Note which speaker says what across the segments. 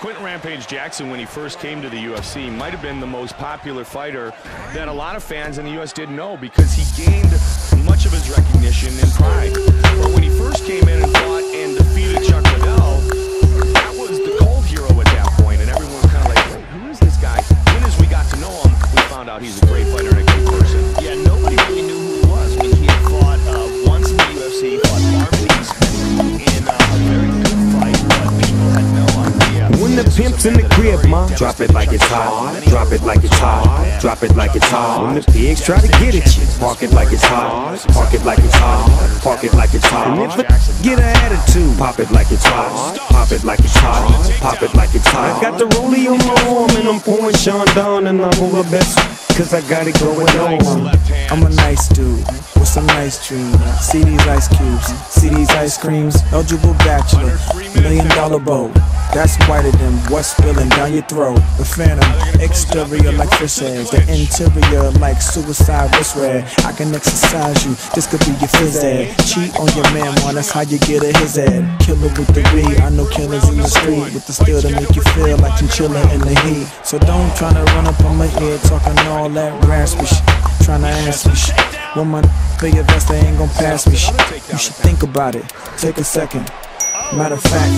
Speaker 1: Quentin Rampage Jackson, when he first came to the UFC, might have been the most popular fighter that a lot of fans in the U.S. didn't know because he gained much of his recognition and pride. But when he first came in and fought and defeated Chuck
Speaker 2: In the
Speaker 3: crib, ma, drop it like it's hot. Drop it like it's hot. Drop it like it's hot. When the pigs try to get at you, park it like it's hot. Park it like it's hot. Park it like it's hot. And if a get an attitude, pop it like it's hot. Pop it like it's hot. Pop it like it's hot. I got the rollie on my arm and I'm pouring Sean down and I'm over best. Cause I got it going on.
Speaker 4: I'm a nice dude with some nice dreams. See these ice cubes, see these ice creams. Eligible bachelor, million dollar boat. That's whiter than what's spilling down your throat. The phantom, exterior like fish eggs, the interior like suicide wrist red. I can exercise you, this could be your phys ed. Cheat on your man, man, that's how you get a his head. Killer with the weed, I know killers in the street with the steel to make you feel like you chillin' in the heat. So don't try to run up on my head talking all that raspy shit. Tryna ask me shit. When my your vest, they ain't gon' pass me shit. You should think about it. Take a second. Matter of fact,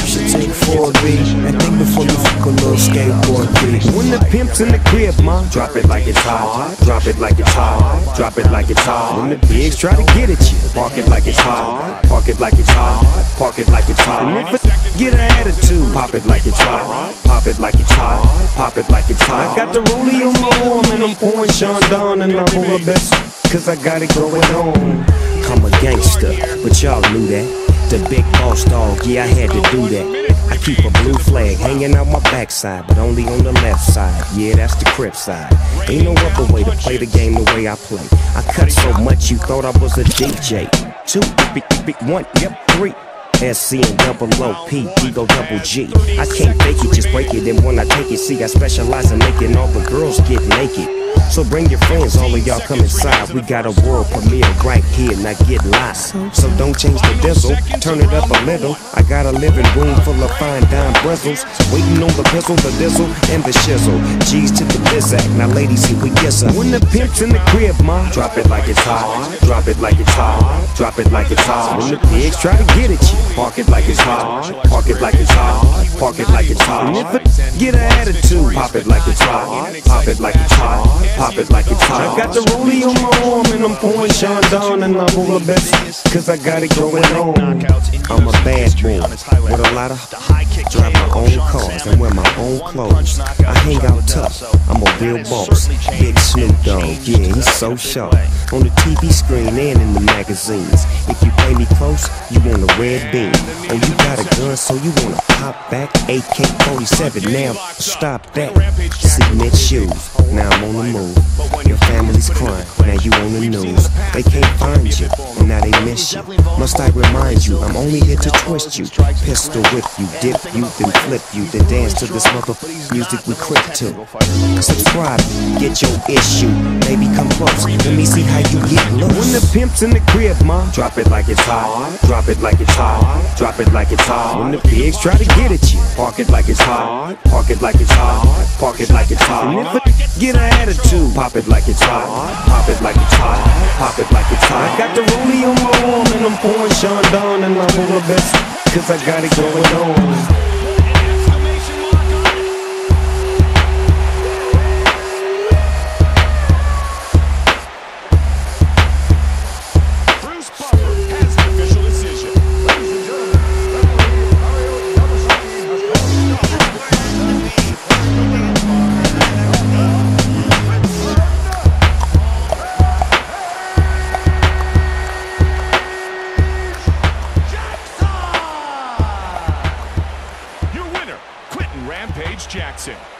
Speaker 4: you should take 4B and think before you fuck a little skateboard B.
Speaker 3: When the pimp's in the crib, ma, drop it like it's hot. Drop it like it's hot. Drop it like it's hot. When the pigs try to get at you, park it like it's hot. Park it like it's hot. Park it like it's hot. And if a get an attitude, pop it like it's hot. Pop it like it's hot. Pop it like it's hot. I got the rollie on my arm and I'm pouring Sean down and I'm over best. Cause I got it going on. I'm a gangster, but y'all knew that. The big boss dog, yeah, I had to do that. I keep a blue flag hanging out my backside, but only on the left side. Yeah, that's the crib side. Ain't no other way to play the game the way I play. I cut so much you thought I was a DJ. Two, big, big, one, yep, three. SC and double O P, Ego double G. I can't fake it, just break it. And when I take it, see, I specialize in making all the girls get naked. So bring your friends, all of y'all come inside. We got a world premiere right here, now get lost. So don't change the diesel, turn it up a little. I got a living room full of fine dime bristles. Waiting on the pistol, the diesel, and the shizzle. G's to the bizac, now ladies, here we kiss her. When the pimp's in the crib, ma, drop it like it's hot. Drop it like it's hot. Drop it like it's hot. When the pigs try to get at you, park it like it's hot. Park it like it's hot. Park it like it's hot. It get an attitude, pop it like it's hot. Pop it like it's hot. Pop it like it's hot. I got the rollie on my arm and I'm pouring Sean down and I'm over best. Cause I got it going on. I'm a bad boy with a lot of drive my own cars and wear my own clothes. I hang out tough. I'm a real boss. Big Snoop Dogg, yeah, he's so sharp. On the TV screen and in the magazines. If you play me close, you want a red beam. Oh, you got a gun, so you wanna pop back? AK-47, now stop that. Cement shoes, now I'm on the move. Your family's crying, now you on the news. They can't find you, and now they miss you. Must I remind you, I'm only here to twist you. Pistol whip you, dip you, then flip you, then dance to this mother music we crip to. Subscribe, get your issue. Baby, come close, let me see how you get loose. When the pimp's in the crib, ma, drop it like it's hot. Drop it like it's hot. Drop it like it's hot. When the pigs try to get at you, park it like it's hot. Park it like it's hot. Park it like it's hot. Get an attitude, pop it like it's hot. Pop it like it's hot. Pop it like it's hot. I got the rollie on my arm and I'm pouring Sean down and I'm over best. Cause I got it going on.
Speaker 5: Jackson.